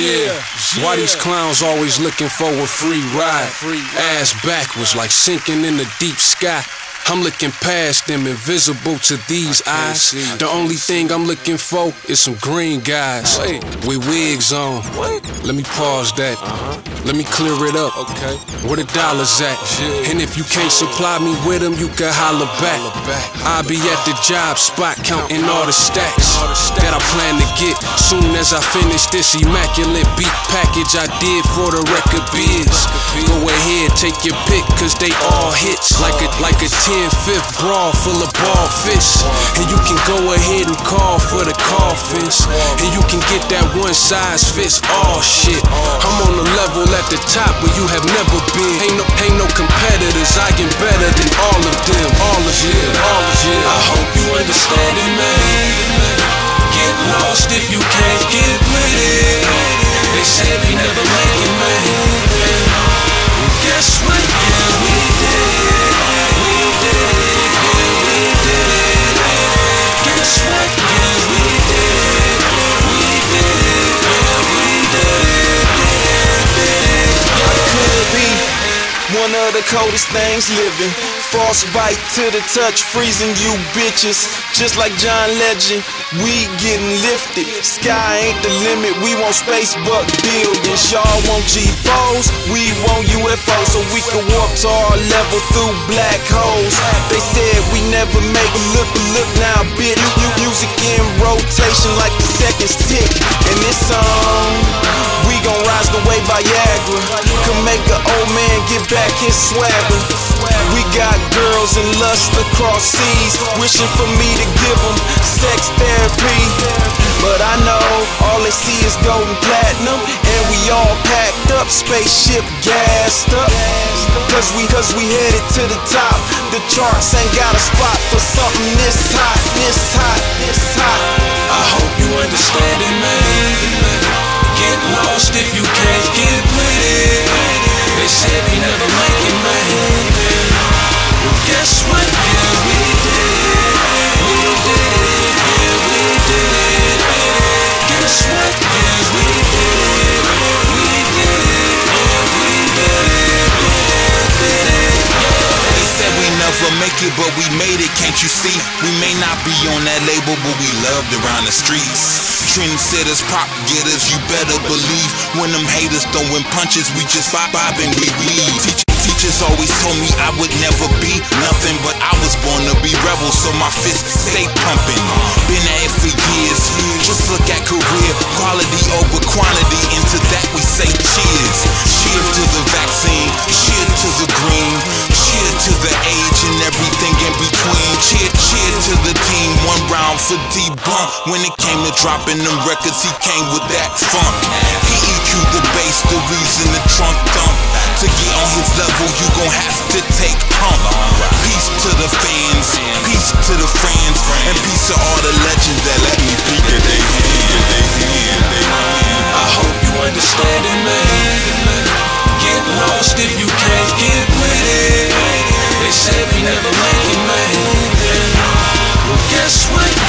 Yeah, why these clowns always looking for a free ride? Ass backwards like sinking in the deep sky. I'm looking past them, invisible to these eyes. The only thing I'm looking for is some green guys with wigs on. Let me pause that. Uh-huh. Let me clear it up. Okay. Where the dollars at? And if you can't supply me with them, you can holler back. I'll be at the job spot counting all the stacks that I plan to get soon as I finish this immaculate beat package I did for the record biz. Go ahead, take your pick, cause they all hits like a like a 10 fifth bra full of ball fish. And you can go ahead and call for the coffins. And you can get that one size fits all shit. I'm on the level at the top where you have never been. Ain't no, ain't no competitors, I get better one of the coldest things living. Frostbite to the touch, freezing you bitches. Just like John Legend, we getting lifted. Sky ain't the limit, we want space but billions. Y'all want G4s, we want UFOs, so we can warp to our level through black holes. They said we never make a look, look now, bitch. You, music in rotation like the seconds tick. And this song, we gon' rise the way Viagra. Can make an old man get back his swagger. We got girls in lust across seas, wishing for me to give them sex therapy. But I know all they see is gold and platinum, and we all packed up, spaceship gassed up. Cause we, cause we headed to the top. The charts ain't got a spot for something this hot, this hot, said we never make it, but we made it, can't you see? We may not be on that label, but we loved around the streets. Trendsetters, prop getters, you better believe. When them haters throwing punches, we just vibe, vibe and we weave. Teach- Teachers always told me I would never be nothing, but I was born to be rebel, so my fists stay pumping. Been at it for years. Just look at career, quality over quantity. was a D-Bunk. When it came to dropping them records, he came with that funk. He eq'd the bass, the reason the trunk thump. To get on his level, you gon' have to take pump. Peace to the fans, peace to the friends, and peace to all the legends that let me peek at they hand. I hope you understand it, man. Get lost if you can't get with it. They said we never make it, man. Well, guess what?